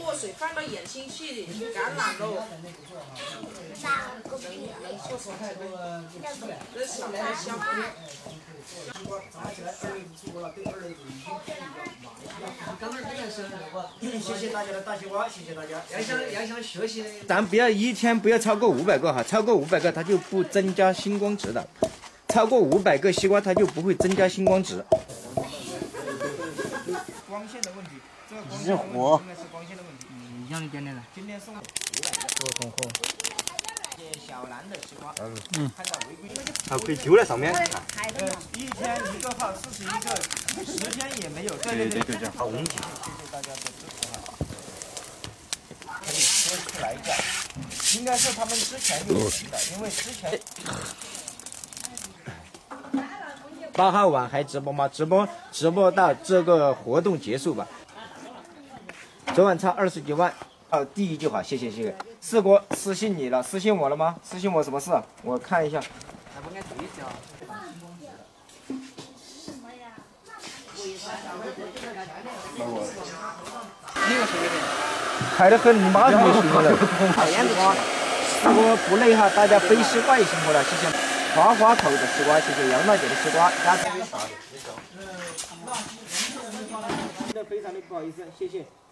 墨水放到眼睛去感染喽。这小开销。谢谢大家的大西瓜，谢谢大家。要想要想学习的，咱不要一天不要超过五百个哈，超过五百个它就不增加星光值的，超过五百个西瓜它就不会增加星光值。光线的问题，这个光线应该是光线的问题。嗯，让你点点的。今天送五百个，多送货。小蓝的西瓜，嗯，看到违规，它可以丢在上面。呃，一天一个号，四十一个，十天也没有。对对对对对，好温馨。谢谢大家的支持哈。可以说出来一下，应该是他们之前有人的，因为之前。八号晚还直播吗？直播直播到这个活动结束吧。昨晚差二十几万。哦，第一句话，谢谢谢谢。四哥私信你了，私信我了吗？私信我什么事？我看一下。还不按对焦。那个谁的？开得很，马上就行了。讨厌的。不累哈，大家背西瓜也辛苦了，谢谢。花花口的西瓜，谢谢杨大姐的西瓜，加持。真的非常的不好意思，谢谢。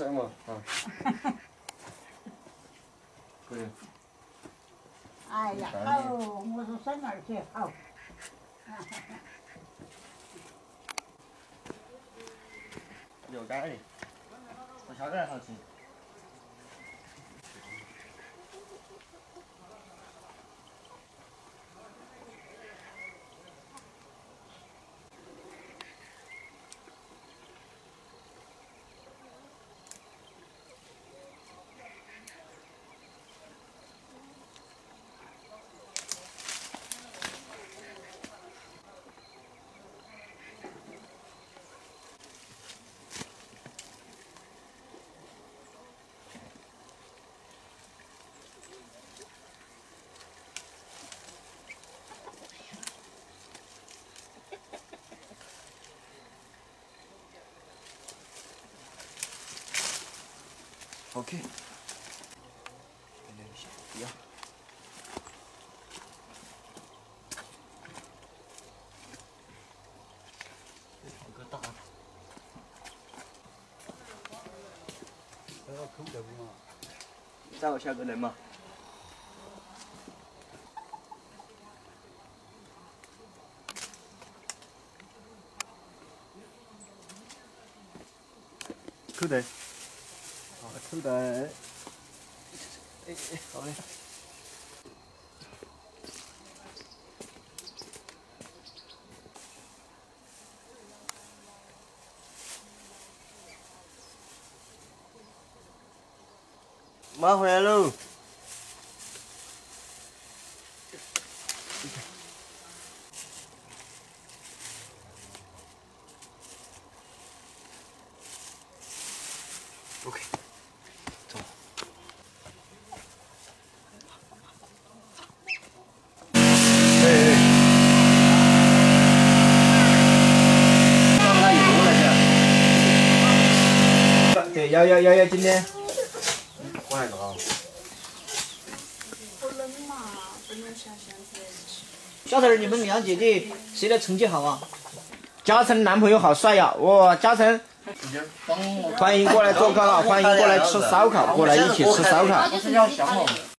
什么？啊。可以。哎呀，好，我是生儿子，好。有干的，我小干好吃。OK。不要。个大。这个口罩不嘛？找下个人嘛。口袋。口袋，哎哎，好嘞。妈幺幺幺幺，今天。换一个啊。好冷嘛，不能下现在。小陈，你们两姐弟谁的成绩好啊？嘉诚男朋友好帅呀！哇，嘉诚，欢迎过来做客了，欢迎过来吃烧烤，过来一起吃烧烤。